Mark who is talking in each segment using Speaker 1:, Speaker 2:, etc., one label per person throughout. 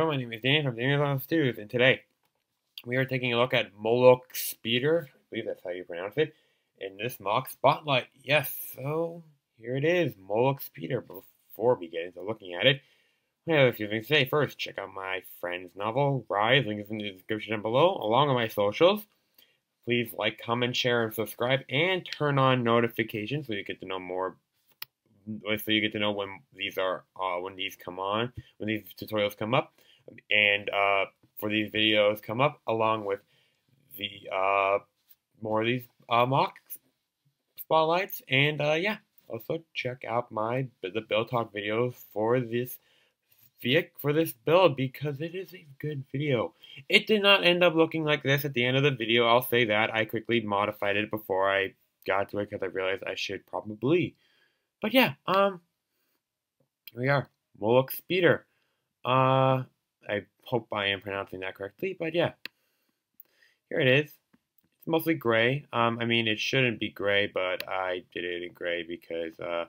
Speaker 1: everyone, my name is Dan from Damien's Awesome Studios, and today we are taking a look at Moloch Speeder, I believe that's how you pronounce it, in this MOC spotlight. Yes, so here it is, Moloch Speeder. Before we get into looking at it, I have a few things to say. First, check out my friend's novel, Rise, link is in the description down below, along with my socials. Please like, comment, share, and subscribe, and turn on notifications so you get to know more so you get to know when these are uh, when these come on, when these tutorials come up, and uh, for these videos come up, along with the uh, more of these uh, MOC spotlights, and uh, yeah, also check out my the build talk videos for this for this build because it is a good video. It did not end up looking like this at the end of the video. I'll say that I quickly modified it before I got to it because I realized I should probably. But yeah, um, here we are, Moloch Speeder. Uh, I hope I am pronouncing that correctly, but yeah, here it is. It's mostly gray. Um, I mean, it shouldn't be gray, but I did it in gray because, uh,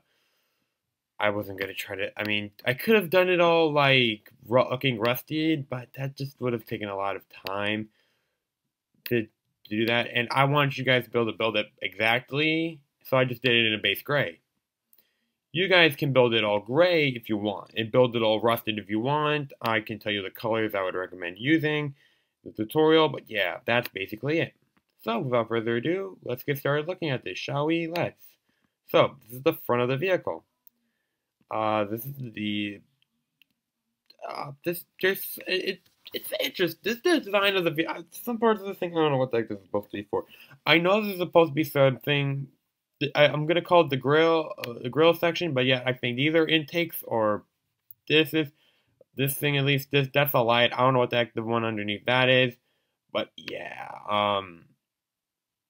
Speaker 1: I wasn't gonna try to. I mean, I could have done it all like looking rusted, but that just would have taken a lot of time to do that. And I wanted you guys to be able to build it exactly, so I just did it in a base gray. You guys can build it all gray if you want, and build it all rusted if you want. I can tell you the colors I would recommend using, the tutorial, but yeah, that's basically it. So, without further ado, let's get started looking at this, shall we? Let's. So, this is the front of the vehicle. Uh, this is the, uh, this, just, it, it's interesting. This is the design of the vehicle. Some parts of the thing, I don't know what the heck this is supposed to be for. I know this is supposed to be something I, am gonna call it the grill, uh, the grill section, but yeah, I think these are intakes or this is this thing at least. This that's a light. I don't know what the heck the one underneath that is, but yeah, um,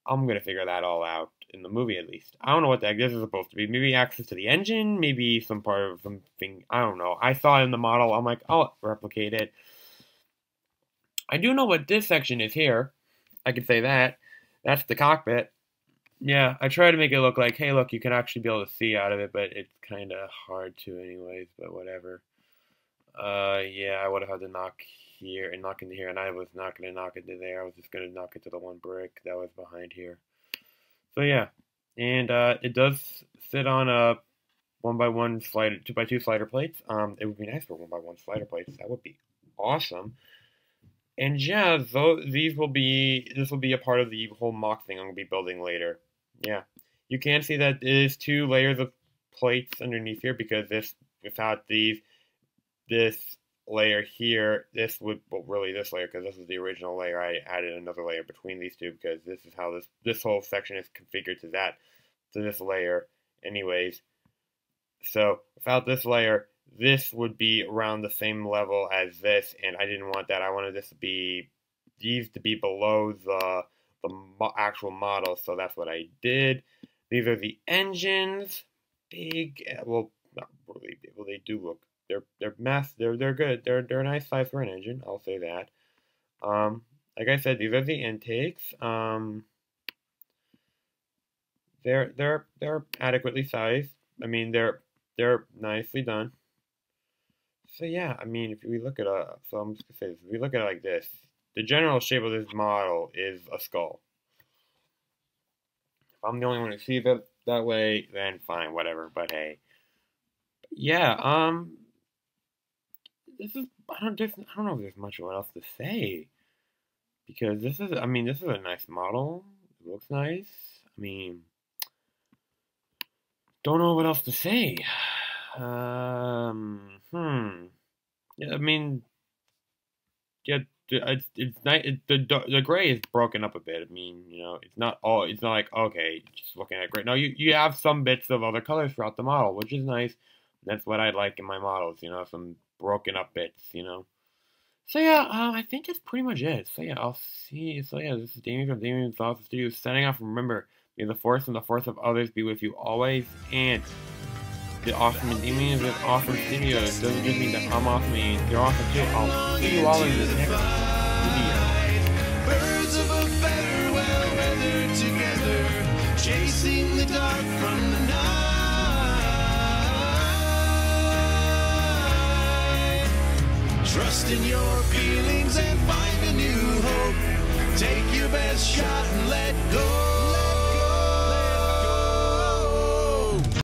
Speaker 1: I'm gonna figure that all out in the movie at least. I don't know what the heck this is supposed to be. Maybe access to the engine, maybe some part of something. I don't know. I saw it in the model. I'm like, I'll replicate it. I do know what this section is here. I can say that. That's the cockpit. Yeah, I try to make it look like, hey, look, you can actually be able to see out of it, but it's kind of hard to anyways, but whatever. Uh, yeah, I would have had to knock here and knock into here, and I was not going to knock into there. I was just going to knock into the one brick that was behind here. So, yeah, and uh, it does sit on a one by one slider, two by two slider plates. Um, it would be nice for one by one slider plates. That would be awesome. And yeah, these will be this will be a part of the whole MOC thing I'm gonna be building later. Yeah, you can see that is two layers of plates underneath here because this, without these, this layer here, this would, well, really this layer, because this is the original layer, I added another layer between these two because this is how this, this whole section is configured to that, to this layer anyways. So, without this layer, this would be around the same level as this, and I didn't want that. I wanted this to be, these to be below the the mo actual model, so that's what I did. These are the engines. Big, eh, well, not really big. Well, they do look. They're they're mass. They're they're good. They're they're a nice size for an engine. I'll say that. Um, like I said, these are the intakes. Um, they're they're they're adequately sized. I mean, they're they're nicely done. So yeah, I mean, if we look at a, so I'm just gonna say this. If we look at it like this, the general shape of this model is a skull. If I'm the only one who sees it that way, then fine, whatever. But hey, yeah, um, this is I don't just I don't know if there's much else to say because this is I mean this is a nice model. It looks nice. I mean, don't know what else to say. Um, hmm. Yeah, I mean, yeah, it's it's nice. It, the the gray is broken up a bit. I mean, you know, it's not all. It's not like okay, just looking at gray. No, you you have some bits of other colors throughout the model, which is nice. That's what I like in my models. You know, some broken up bits. You know. So yeah, um, I think that's pretty much it. So yeah, I'll see. So yeah, this is Damien from Damien's Awesome Studios signing off. Remember, may the force and the force of others be with you always. And the awesome Damien is awesome studios. Doesn't just mean that I'm awesome and you're awesome too. I'll see you all in the next video. Birds of a feather well weathered together, chasing the dark from the night.
Speaker 2: Trust in your feelings and find a new hope. Take your best shot